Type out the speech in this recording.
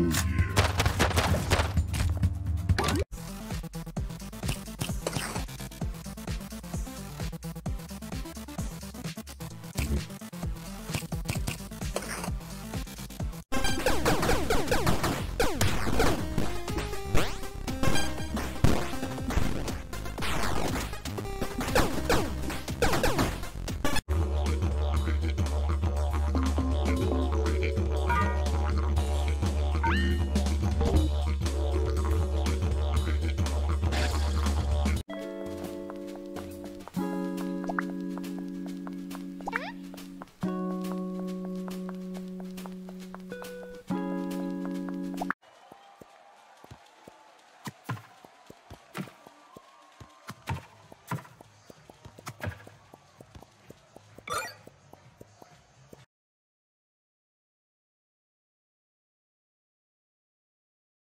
Hallelujah.